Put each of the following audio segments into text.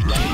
Fight.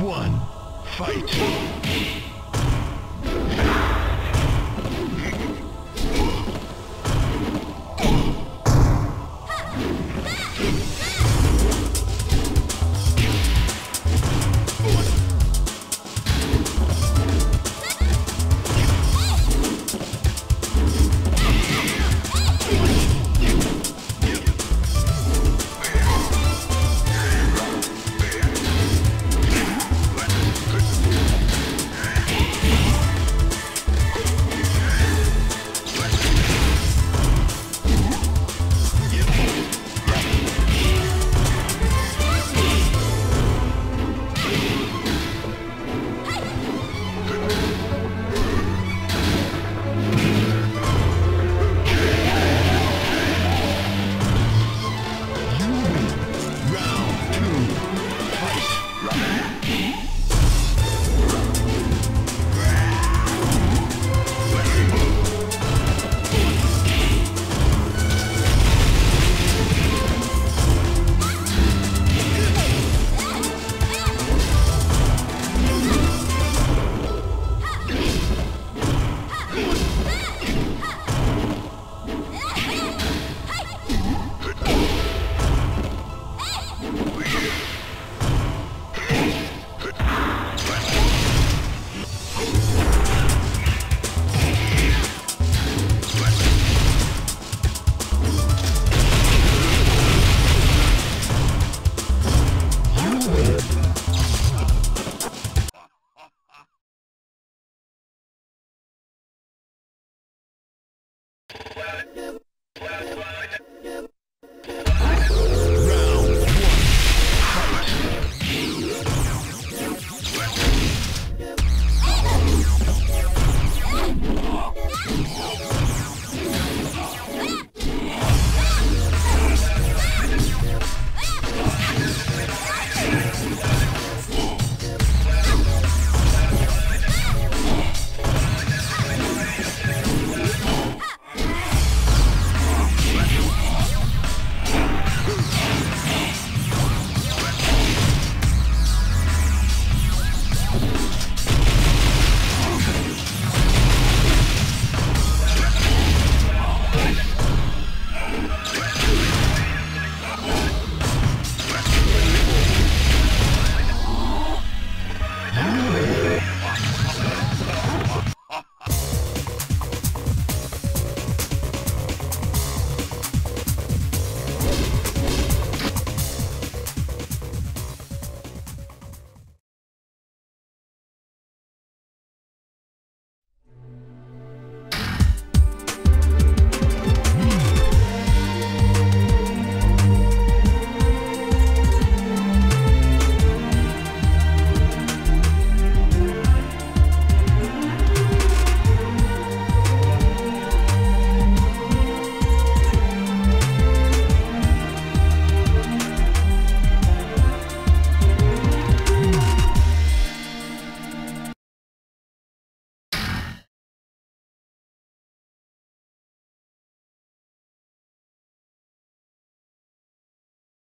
One. Fight!